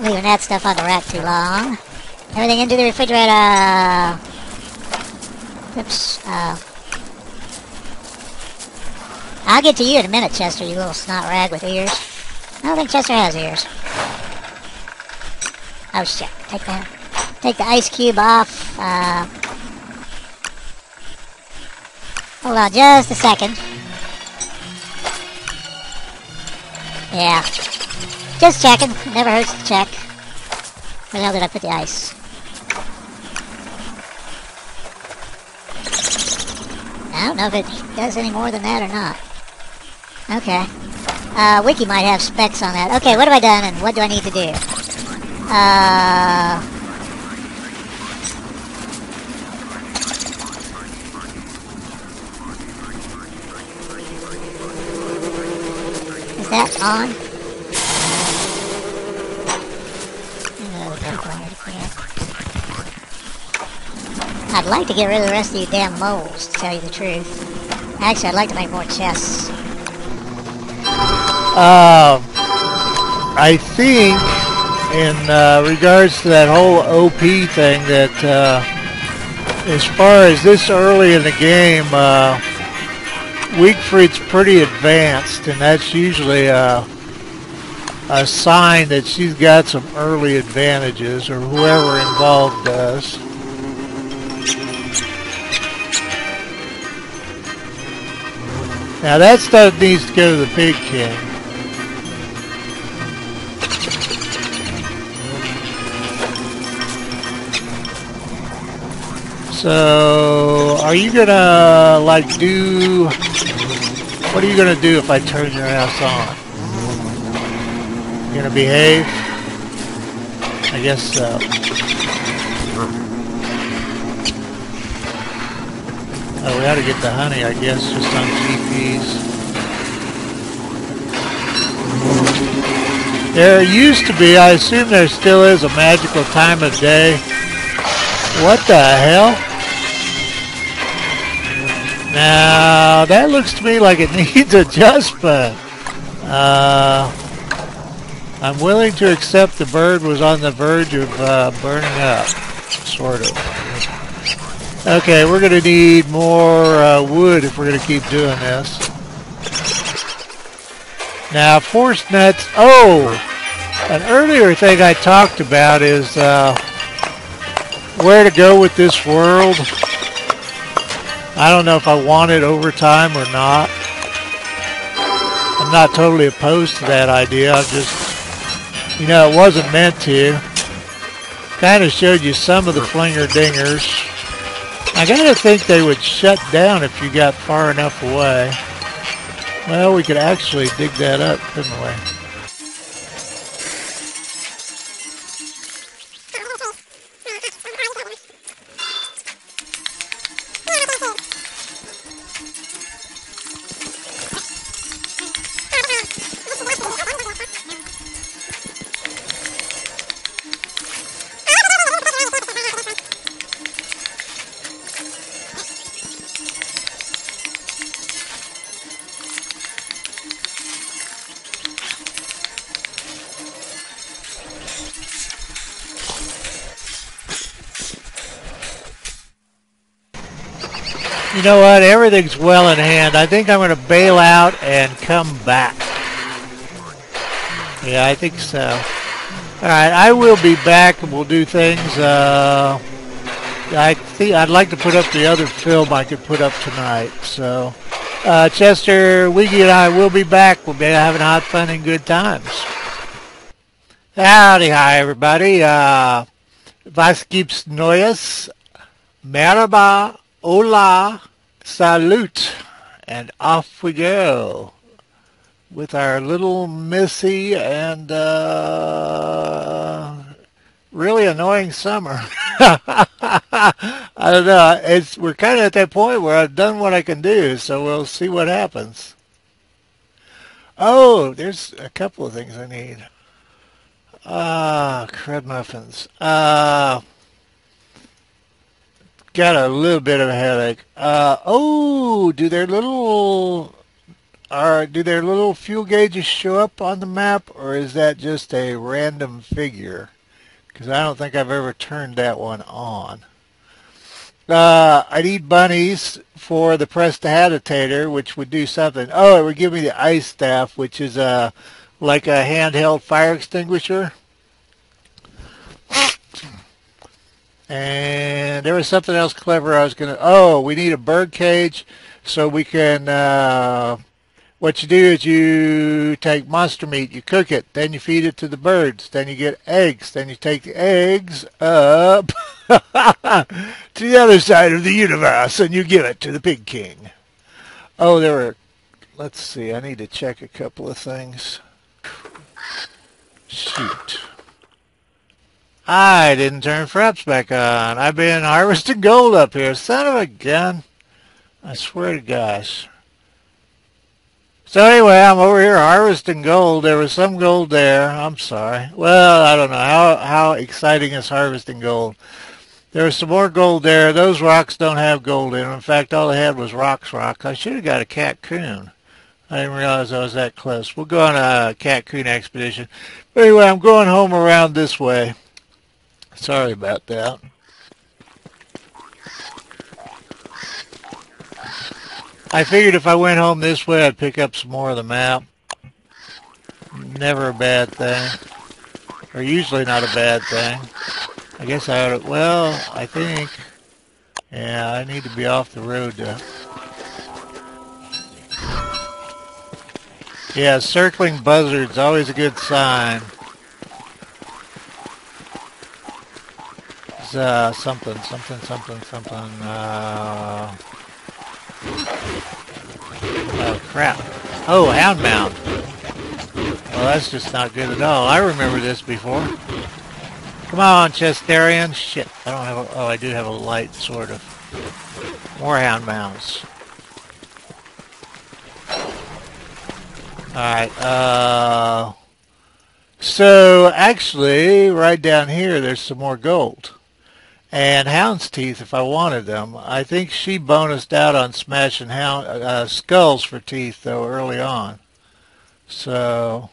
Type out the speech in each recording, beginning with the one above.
Leaving that stuff on the rack too long. Everything into the refrigerator. Oops. Uh, I'll get to you in a minute, Chester, you little snot rag with ears. I don't think Chester has ears. Oh shit. Take that. Take the ice cube off. Uh, hold on just a second. Yeah. Just checking. Never hurts to check. Where the hell did I put the ice? I don't know if it does any more than that or not. Okay. Uh, Wiki might have specs on that. Okay, what have I done and what do I need to do? Uh... That on? I'd like to get rid of the rest of you damn moles, to tell you the truth. Actually, I'd like to make more chests. Um, I think, in uh, regards to that whole OP thing, that uh, as far as this early in the game, uh, Wigfrid's pretty advanced, and that's usually a, a sign that she's got some early advantages, or whoever involved does. Now that stuff needs to go to the Pig King. So, are you gonna, like, do... What are you gonna do if I turn your ass on? You gonna behave? I guess so. Oh, we ought to get the honey, I guess, just on GPs. There used to be, I assume there still is, a magical time of day. What the hell? Now, that looks to me like it needs adjustment. Uh, I'm willing to accept the bird was on the verge of uh, burning up, sort of. Okay, we're going to need more uh, wood if we're going to keep doing this. Now, force nets. Oh, an earlier thing I talked about is uh, where to go with this world. I don't know if I want it overtime or not. I'm not totally opposed to that idea. I just, you know, it wasn't meant to. Kind of showed you some of the flinger dingers. I gotta think they would shut down if you got far enough away. Well, we could actually dig that up, couldn't we? You know what? Everything's well in hand. I think I'm going to bail out and come back. Yeah, I think so. All right, I will be back and we'll do things. Uh, I think I'd like to put up the other film I could put up tonight. So, uh, Chester, Wiggy, and I will be back. We'll be having hot fun and good times. Howdy, hi, everybody. Uh, was gibt's Neues? Merhaba, hola, salute, and off we go with our little Missy and uh, really annoying summer. I don't know. It's we're kind of at that point where I've done what I can do, so we'll see what happens. Oh, there's a couple of things I need. Ah, uh, crud muffins. Uh, got a little bit of a headache. Uh, oh, do their little are do their little fuel gauges show up on the map, or is that just a random figure? Because I don't think I've ever turned that one on. Uh, I need bunnies for the Prestidigitator, which would do something. Oh, it would give me the ice staff, which is a like a handheld fire extinguisher. And there was something else clever I was going to... Oh, we need a bird cage so we can... Uh, what you do is you take monster meat, you cook it, then you feed it to the birds, then you get eggs, then you take the eggs up to the other side of the universe and you give it to the pig king. Oh, there were... Let's see, I need to check a couple of things. Shoot. I didn't turn Fraps back on. I've been harvesting gold up here. Son of a gun. I swear to gosh. So anyway, I'm over here harvesting gold. There was some gold there. I'm sorry. Well, I don't know. How, how exciting is harvesting gold? There was some more gold there. Those rocks don't have gold in them. In fact, all I had was rocks rocks. I should have got a Catcoon. I didn't realize I was that close. We'll go on a Catcoon expedition. But anyway, I'm going home around this way. Sorry about that. I figured if I went home this way, I'd pick up some more of the map. Never a bad thing. Or usually not a bad thing. I guess I ought to, well, I think, yeah, I need to be off the road to, yeah, circling buzzards, always a good sign. It's, uh, something, something, something, something, uh, oh crap. Oh, Hound Mound. Well, that's just not good at all. I remember this before. Come on, Chesterian. Shit, I don't have a, oh, I do have a light, sort of. More hound Houndmounts. Alright, uh... So, actually, right down here, there's some more gold and hound's teeth if I wanted them. I think she bonused out on smashing hound uh, skulls for teeth though early on. So,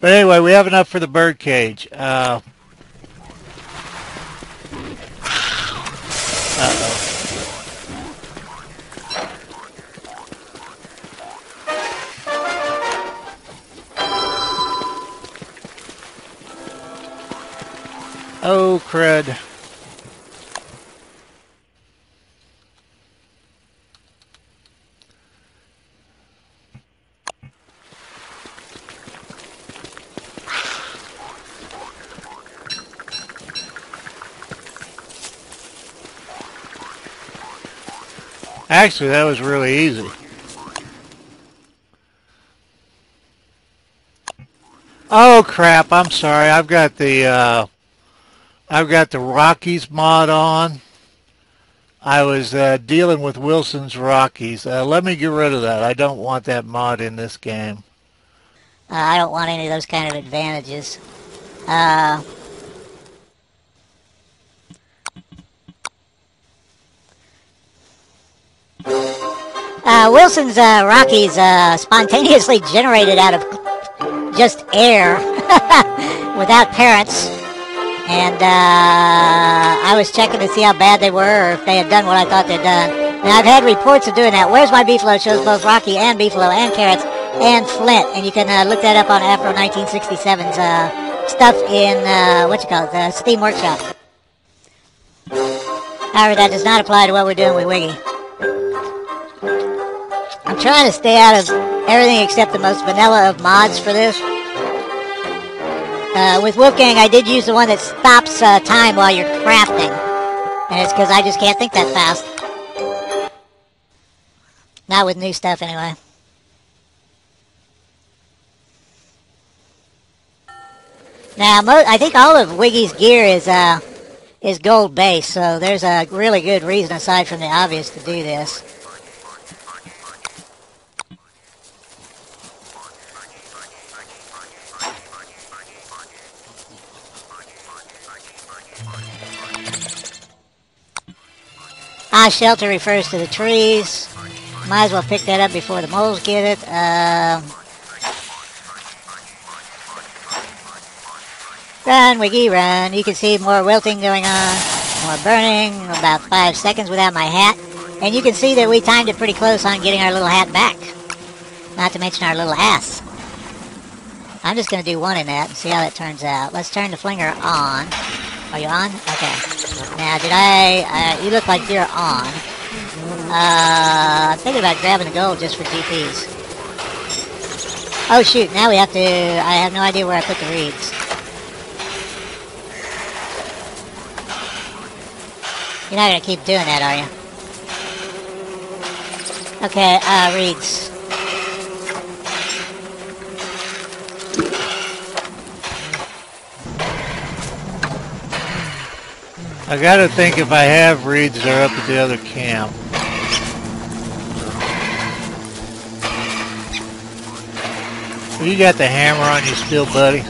but anyway, we have enough for the bird cage. Uh, uh-oh. Oh, crud. Actually, that was really easy. Oh crap, I'm sorry. I've got the uh, I've got the Rockies mod on. I was uh, dealing with Wilson's Rockies. Uh, let me get rid of that. I don't want that mod in this game. Uh, I don't want any of those kind of advantages. Uh, Wilson's uh, Rockies uh, spontaneously generated out of just air without parents. And uh, I was checking to see how bad they were or if they had done what I thought they'd done. Now, I've had reports of doing that. Where's My Beefalo shows both Rocky and Beefalo and Carrots and Flint. And you can uh, look that up on Afro 1967's uh, stuff in, what you call it, the Steam Workshop. However, that does not apply to what we're doing with Wiggy. I'm trying to stay out of everything except the most vanilla of mods for this. Uh, with Wolfgang, I did use the one that stops uh, time while you're crafting. And it's because I just can't think that fast. Not with new stuff, anyway. Now, I think all of Wiggy's gear is uh, is gold based, so there's a really good reason aside from the obvious to do this. Ah, shelter refers to the trees. Might as well pick that up before the moles get it. Um, run, Wiggy, run. You can see more wilting going on, more burning, about five seconds without my hat. And you can see that we timed it pretty close on getting our little hat back. Not to mention our little ass. I'm just going to do one in that and see how that turns out. Let's turn the flinger on. Are you on? Okay. Now, did I... Uh, you look like you're on. Uh, I'm thinking about grabbing the gold just for GPs. Oh shoot, now we have to... I have no idea where I put the reeds. You're not going to keep doing that, are you? Okay, uh, reeds. I gotta think if I have reeds, they're up at the other camp. You got the hammer on you still, buddy?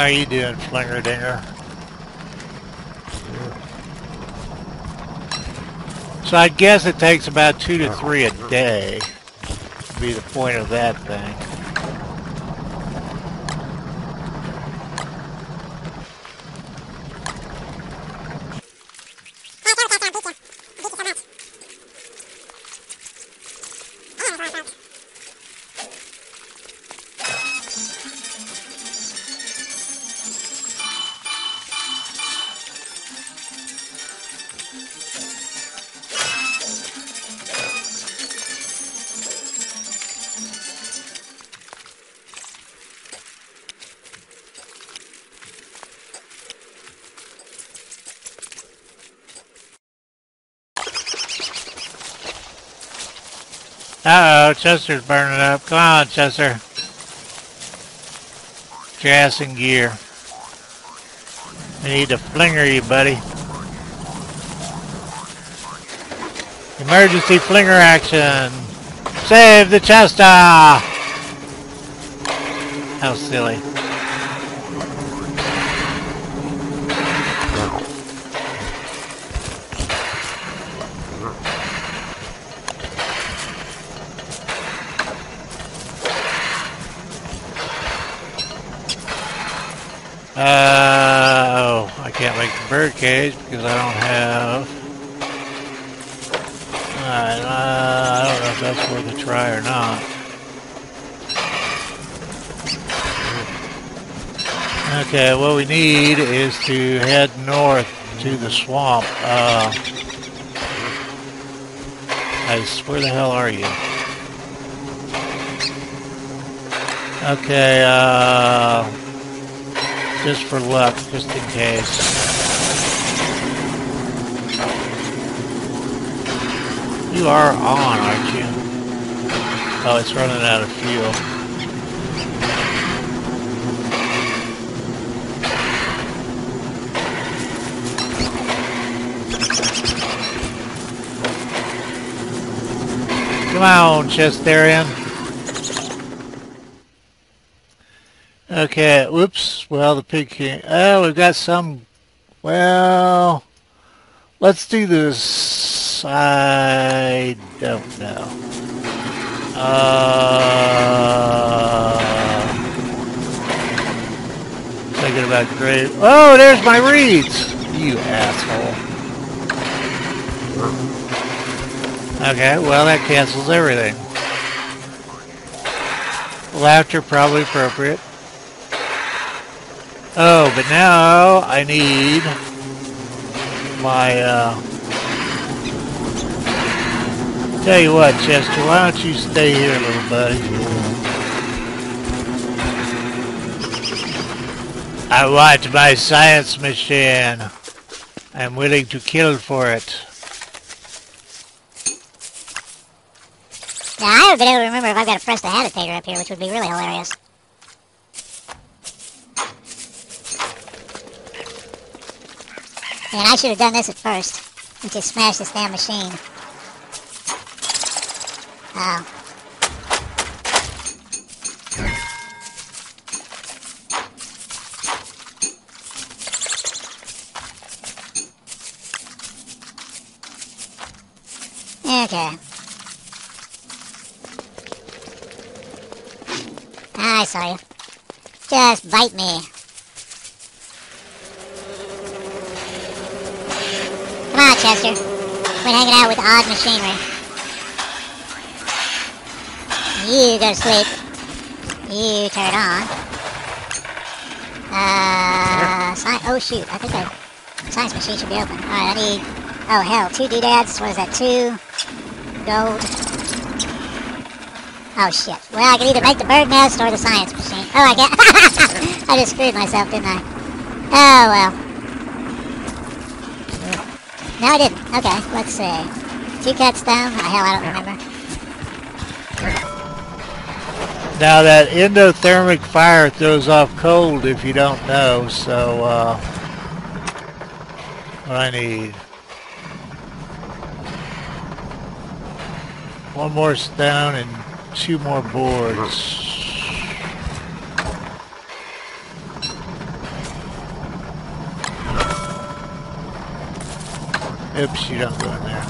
How you doing, Flinger Dinger? So I guess it takes about two to three a day to be the point of that thing. Uh-oh, Chester's burning up. Come on, Chester. Gas and gear. I need to flinger you, buddy. Emergency flinger action. Save the Chester! How silly. Uh, oh, I can't make the bird cage because I don't have... Uh, I don't know if that's worth a try or not. Okay, what we need is to head north to the swamp. Uh, I, where the hell are you? Okay, uh, just for luck, just in case. You are on, aren't you? Oh, it's running out of fuel. Come on, Chesterian. Okay, whoops. Well, the pig king. Oh, we've got some. Well, let's do this. I don't know. Uh, thinking about great. Oh, there's my reeds. You asshole. Okay, well that cancels everything. Laughter probably appropriate. Oh, but now I need my, uh... Tell you what, Chester, why don't you stay here, little buddy? I want my science machine. I'm willing to kill for it. Now, I haven't been able to remember if I've got to Prestihatitator up here, which would be really hilarious. And I should have done this at first. And just smash this damn machine. Oh. Okay. Ah, I saw you. Just bite me. Come on, Chester. Quit hanging out with odd machinery. You go to sleep. You turn it on. Uh, oh shoot, I think I, science machine should be open. Alright, I need, oh hell, two doodads, what is that, two gold. Oh shit, well I can either make the bird nest or the science machine. Oh I can't, I just screwed myself, didn't I? Oh well. No, I didn't. Okay, let's see. Two cuts down. Oh, hell, I don't remember. Now that endothermic fire throws off cold if you don't know, so uh, what I need. One more stone and two more boards. Oops, you don't go in there.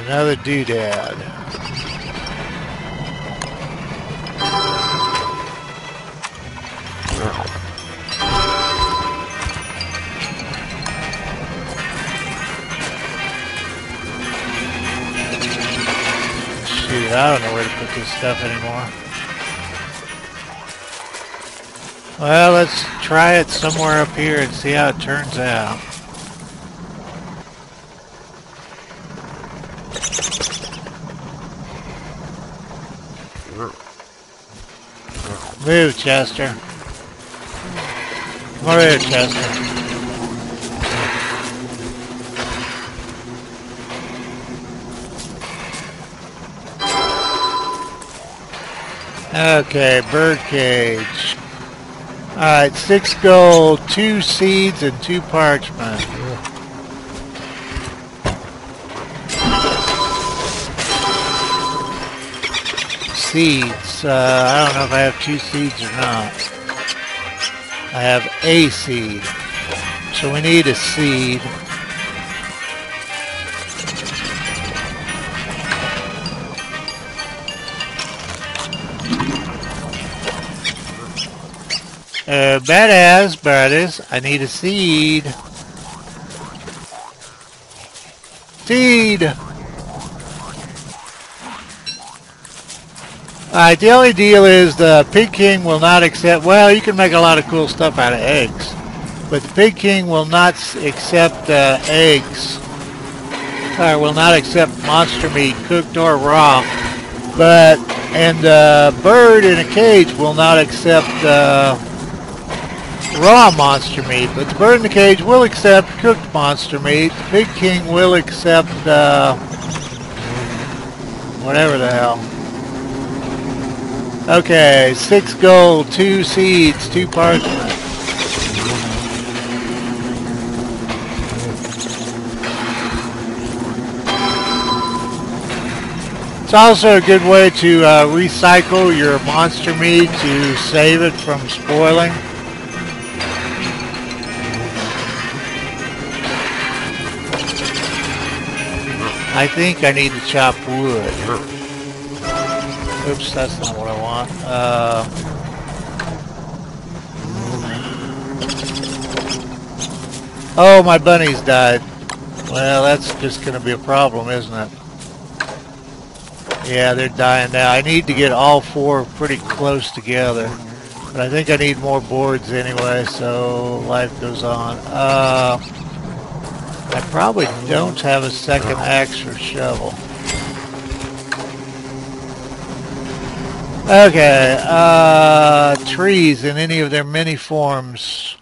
Another doodad. I don't know where to put this stuff anymore. Well, let's try it somewhere up here and see how it turns out. Move, Chester. Here, Chester. Okay, birdcage. Alright, six gold, two seeds, and two parchment. Seeds. Uh, I don't know if I have two seeds or not. I have a seed. So we need a seed. Uh, badass, brothers. I need a seed. Seed! Alright, the only deal is the Pig King will not accept, well, you can make a lot of cool stuff out of eggs. But the Pig King will not accept uh, eggs. Or will not accept monster meat, cooked or raw. But, and the bird in a cage will not accept uh, raw monster meat. But the bird in the cage will accept cooked monster meat. Pig King will accept uh, whatever the hell. Okay, six gold, two seeds, two parchment. It's also a good way to uh, recycle your monster meat to save it from spoiling. I think I need to chop wood. Oops, that's not what I want. Uh, oh, my bunnies died. Well, that's just going to be a problem, isn't it? Yeah, they're dying now. I need to get all four pretty close together. But I think I need more boards anyway, so life goes on. Uh, I probably don't have a second axe or shovel. Okay, uh, trees in any of their many forms.